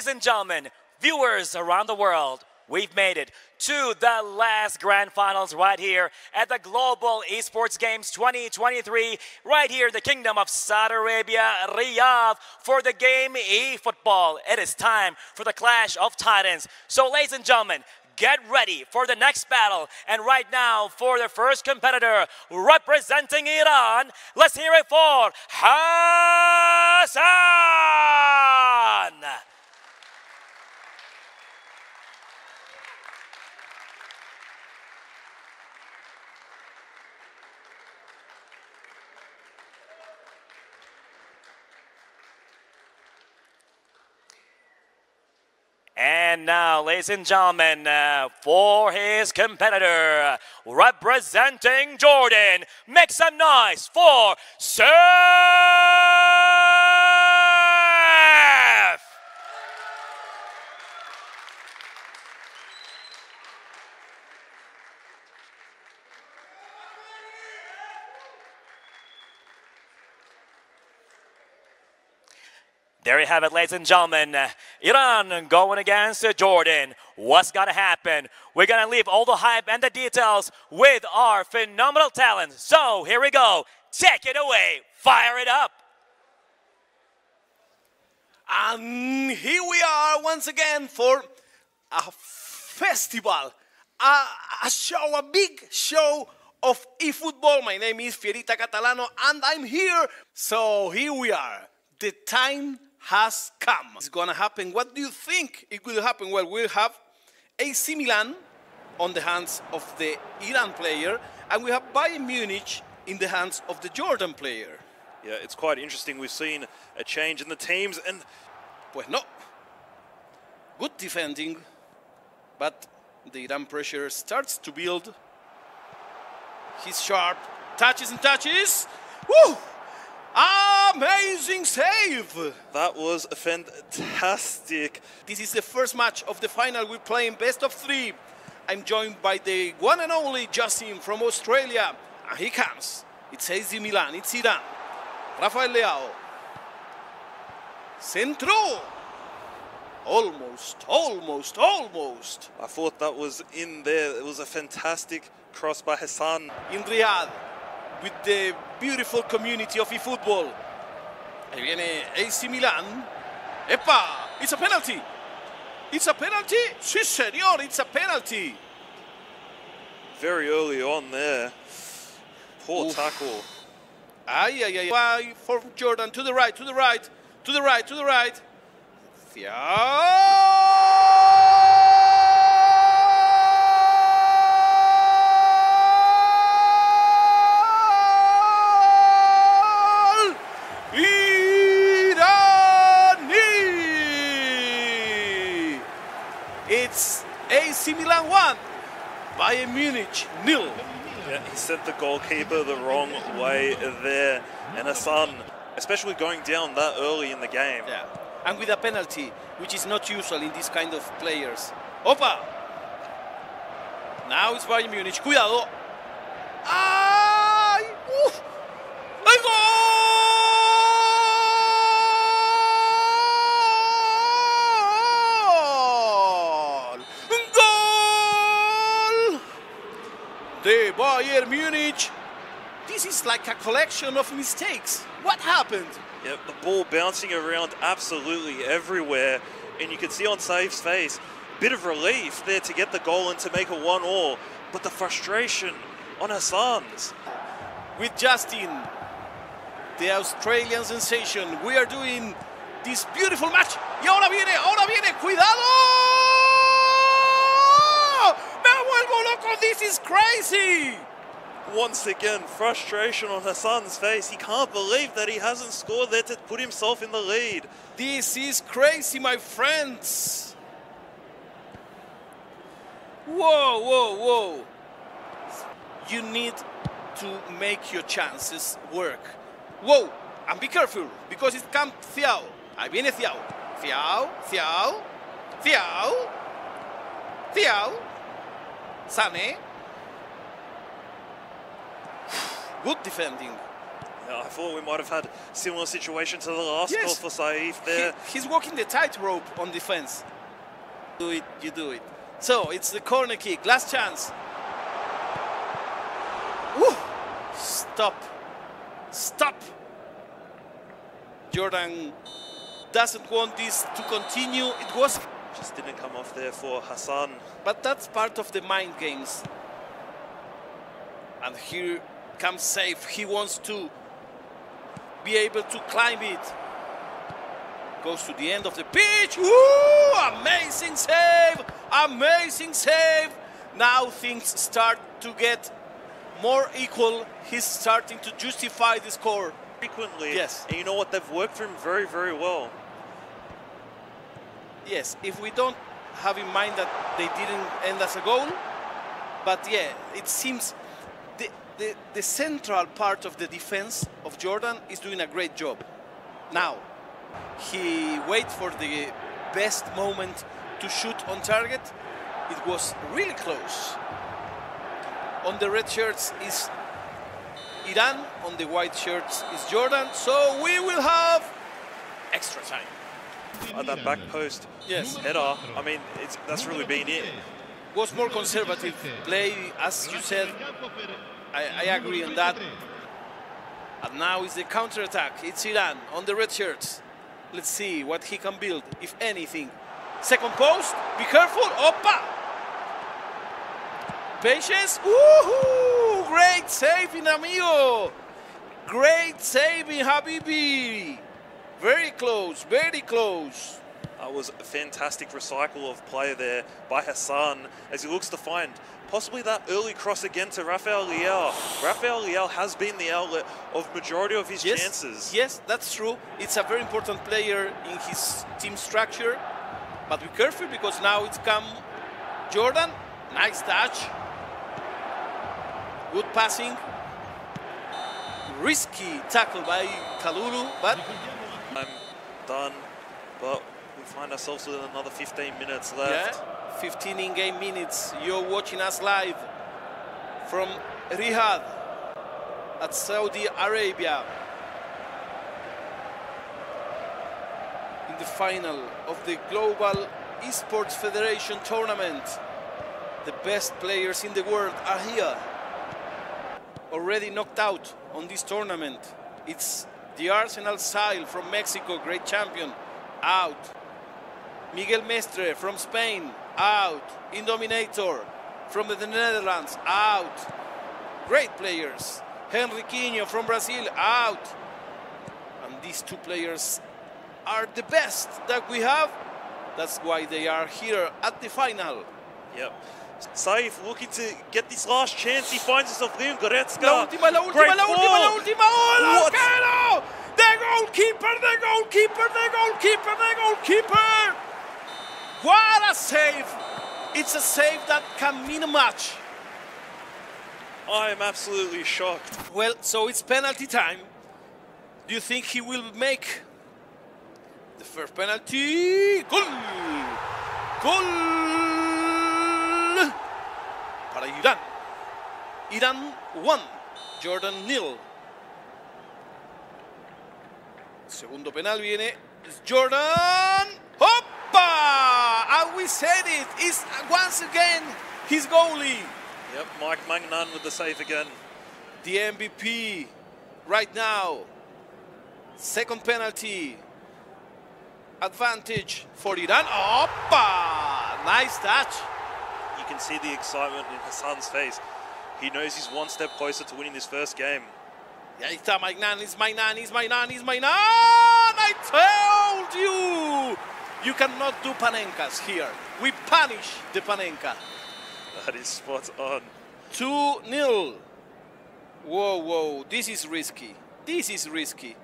Ladies and gentlemen, viewers around the world, we've made it to the last grand finals right here at the Global Esports Games 2023, right here in the Kingdom of Saudi Arabia, Riyadh, for the game eFootball. It is time for the Clash of Titans. So, ladies and gentlemen, get ready for the next battle. And right now, for the first competitor representing Iran, let's hear it for Hassan! And now, ladies and gentlemen, uh, for his competitor, representing Jordan, make some noise for Saif! There you have it, ladies and gentlemen. Iran going against Jordan. What's going to happen? We're going to leave all the hype and the details with our phenomenal talent. So here we go. Take it away. Fire it up. And here we are once again for a festival, a, a show, a big show of eFootball. My name is Fierita Catalano and I'm here. So here we are. The time has come. It's gonna happen. What do you think it will happen? Well, we'll have AC Milan on the hands of the Iran player, and we have Bayern Munich in the hands of the Jordan player. Yeah, it's quite interesting. We've seen a change in the teams, and Pues no. Good defending, but the Iran pressure starts to build. He's sharp. Touches and touches. Woo! Amazing save! that was fantastic. This is the first match of the final. We're playing best of three. I'm joined by the one and only Justin from Australia. And he comes. It's AC Milan. It's Iran. Rafael Leao. Centro. Almost, almost, almost. I thought that was in there. It was a fantastic cross by Hassan. In Riyadh, with the beautiful community of eFootball. Ahí viene AC Milan. ¡Epa! It's a penalty. It's a penalty? Sí, señor, it's a penalty. Very early on there. Poor Oof. tackle. Ay, ay, ay. Why for Jordan to the right, to the right, to the right, to the right. Fial AC Milan 1, Bayern Munich nil. Yeah, he sent the goalkeeper the wrong way there. And Hassan, especially going down that early in the game. Yeah. And with a penalty, which is not usual in these kind of players. Opa! Now it's Bayern Munich. Cuidado. ¡Ay! De Bayern Munich. This is like a collection of mistakes. What happened? Yep, the ball bouncing around absolutely everywhere. And you can see on Saif's face, a bit of relief there to get the goal and to make a one all. But the frustration on Hassan's. with Justin, the Australian sensation. We are doing this beautiful match. Y ahora viene, ahora viene, cuidado! Me this is crazy! Once again, frustration on Hassan's face. He can't believe that he hasn't scored there to put himself in the lead. This is crazy, my friends. Whoa, whoa, whoa. You need to make your chances work. Whoa, and be careful because it comes Thiao. Ahí viene Thiao. Thiao, Thiao, Thiao, Thiao, Sane. Good defending. I thought we might have had similar situation to the last Yes. goal for Saif there. He- he's walking the tightrope on defense. Do it, you do it. So it's the corner kick, last chance. Woo! Stop. Stop. Jordan doesn't want this to continue. It was, Just didn't come off there for Hassan. but that's part of the mind games. And here comes Saif. He wants to be able to climb it. Goes to the end of the pitch. Ooh, amazing save! Amazing save! Now things start to get more equal. He's starting to justify the score. Frequently. Yes. And you know what? They've worked for him very, very well. Yes, if we don't have in mind that they didn't end as a goal, but yeah, it seems the, the, the central part of the defense of Jordan is doing a great job. Now, he wait for the best moment to shoot on target. It was really close. On the red shirts is Iran, on the white shirts is Jordan. So we will have extra time. At that back post Yes. header, I mean, it's, that's really been it. was more conservative play, as you said. I, I agree on that. And now is the counter attack. It's Iran on the red shirts. Let's see what he can build, if anything. Second post. Be careful. Opa! Patience. Woohoo! Great save in amigo. Great save in Habibi. Very close. Very close. That was a fantastic recycle of play there by Hassan as he looks to find possibly that early cross again to Rafael Leao. Rafael Leao has been the outlet of majority of his yes, chances. Yes, that's true. It's a very important player in his team structure. But be careful because now it's come Jordan. Nice touch. Good passing. Risky tackle by Kalulu, but I'm done, but we find ourselves with another 15 minutes left. yeah, left. 15 in-game minutes. You're watching us live from Riyadh at Saudi Arabia. In the final of the Global Esports Federation tournament, the best players in the world are here. Already knocked out on this tournament. It's the Arsenal Style from Mexico, great champion, out. Miguel Mestre from Spain, out. Indominator from the Netherlands, out. Great players. Henriquinho from Brazil, out. And these two players are the best that we have. That's why they are here at the final. Yep. Saif looking to get this last chance. He finds himself Leon Goretzka. La última, la última, Great la última, la última. ¡Oh, What? The goalkeeper, the goalkeeper, the goalkeeper, the goalkeeper! What a save! It's a save that can mean a match. I am absolutely shocked. Well, so it's penalty time. Do you think he will make the first penalty? Goal! Goal! Para Iran. Iran 1, Jordan nil. Segundo penal viene Jordan. ¡Hoppa! And we said it. It's once again his goalie. Yep, Mike Maignan with the save again. the MVP right now. Second penalty. Advantage for Iran. Opa! Nice touch. Can see the excitement in Hassan's face. He knows he's one step closer to winning this first game. Y ahí está Maignan, it's Maignan, it's Maignan, it's Magnan! I told you! You cannot do panenkas here. We punish the panenka. That is spot on. 2 0. Whoa, whoa, this is risky. This is risky.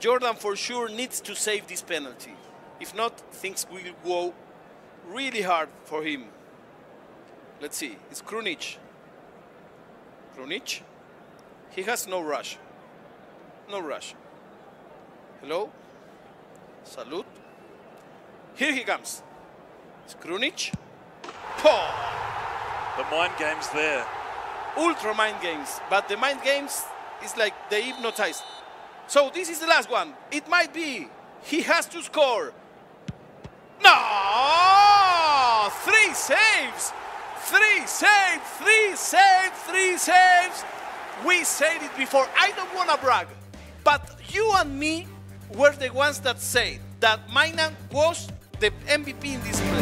Jordan for sure needs to save this penalty. If not, things will go really hard for him. Let's see, it's Krunic. Krunic? He has no rush. No rush. Hello? Salute. Here he comes. It's Krunic. The mind game's there. ultra mind games, but the mind games is like they hypnotized. So this is the last one. It might be. He has to score. No! Three saves! Three saves! Three saves! Three saves! We said it before. I don't want to brag, but you and me were the ones that said that Maignan was the MVP in this play.